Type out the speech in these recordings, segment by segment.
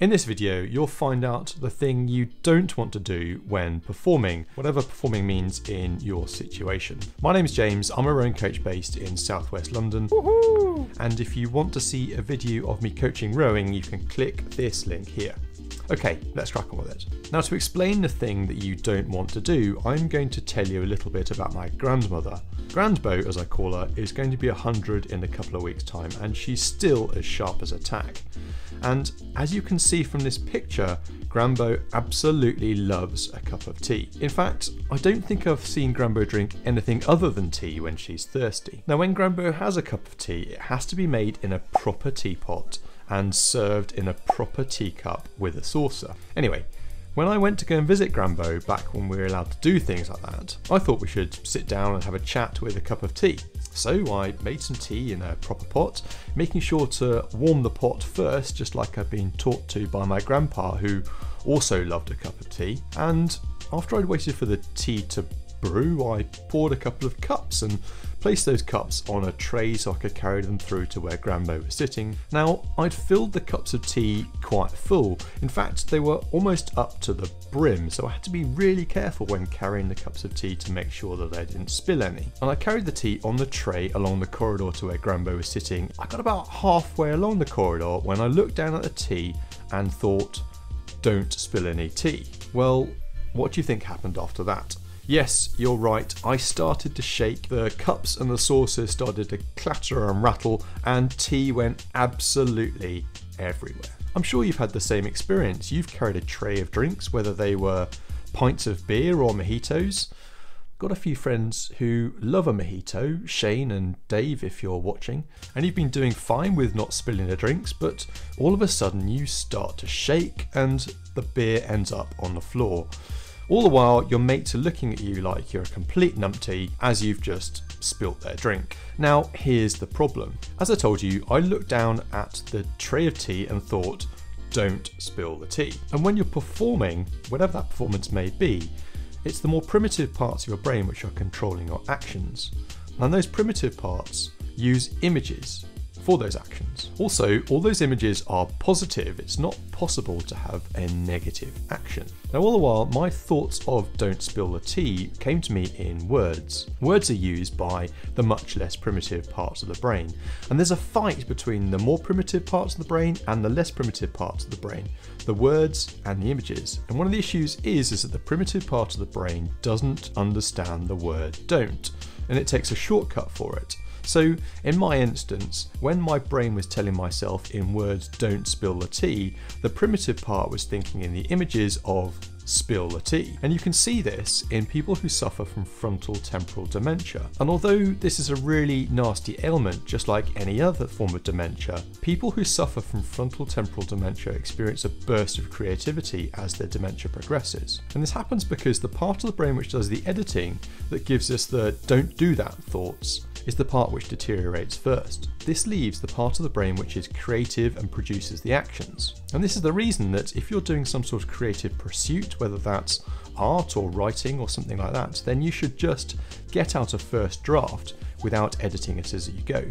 In this video, you'll find out the thing you don't want to do when performing, whatever performing means in your situation. My name is James, I'm a rowing coach based in southwest London. And if you want to see a video of me coaching rowing, you can click this link here. Okay, let's crack on with it. Now to explain the thing that you don't want to do, I'm going to tell you a little bit about my grandmother. Grandbo, as I call her, is going to be 100 in a couple of weeks time and she's still as sharp as a tack. And as you can see from this picture, Grambo absolutely loves a cup of tea. In fact, I don't think I've seen Grambo drink anything other than tea when she's thirsty. Now when Grambo has a cup of tea, it has to be made in a proper teapot and served in a proper teacup with a saucer. Anyway, when I went to go and visit Grambo back when we were allowed to do things like that, I thought we should sit down and have a chat with a cup of tea. So I made some tea in a proper pot, making sure to warm the pot first, just like I'd been taught to by my grandpa, who also loved a cup of tea. And after I'd waited for the tea to brew, I poured a couple of cups and placed those cups on a tray so I could carry them through to where Grambo was sitting. Now, I'd filled the cups of tea quite full. In fact, they were almost up to the brim, so I had to be really careful when carrying the cups of tea to make sure that I didn't spill any. And I carried the tea on the tray along the corridor to where Grambo was sitting. I got about halfway along the corridor when I looked down at the tea and thought, don't spill any tea. Well, what do you think happened after that? Yes, you're right, I started to shake, the cups and the saucers started to clatter and rattle, and tea went absolutely everywhere. I'm sure you've had the same experience. You've carried a tray of drinks, whether they were pints of beer or mojitos. Got a few friends who love a mojito, Shane and Dave if you're watching, and you've been doing fine with not spilling the drinks, but all of a sudden you start to shake and the beer ends up on the floor. All the while, your mates are looking at you like you're a complete numpty as you've just spilt their drink. Now, here's the problem. As I told you, I looked down at the tray of tea and thought, don't spill the tea. And when you're performing, whatever that performance may be, it's the more primitive parts of your brain which are controlling your actions. And those primitive parts use images for those actions. Also, all those images are positive. It's not possible to have a negative action. Now, all the while, my thoughts of don't spill the tea came to me in words. Words are used by the much less primitive parts of the brain. And there's a fight between the more primitive parts of the brain and the less primitive parts of the brain, the words and the images. And one of the issues is, is that the primitive part of the brain doesn't understand the word don't, and it takes a shortcut for it. So in my instance, when my brain was telling myself in words don't spill the tea, the primitive part was thinking in the images of spill the tea. And you can see this in people who suffer from frontal temporal dementia. And although this is a really nasty ailment, just like any other form of dementia, people who suffer from frontal temporal dementia experience a burst of creativity as their dementia progresses. And this happens because the part of the brain which does the editing that gives us the don't do that thoughts is the part which deteriorates first. This leaves the part of the brain which is creative and produces the actions. And this is the reason that if you're doing some sort of creative pursuit, whether that's art or writing or something like that, then you should just get out a first draft without editing it as you go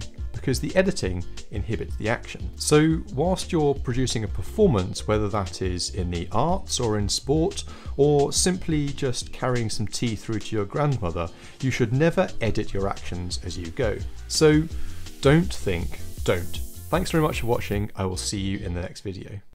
because the editing inhibits the action. So whilst you're producing a performance, whether that is in the arts or in sport, or simply just carrying some tea through to your grandmother, you should never edit your actions as you go. So don't think, don't. Thanks very much for watching, I will see you in the next video.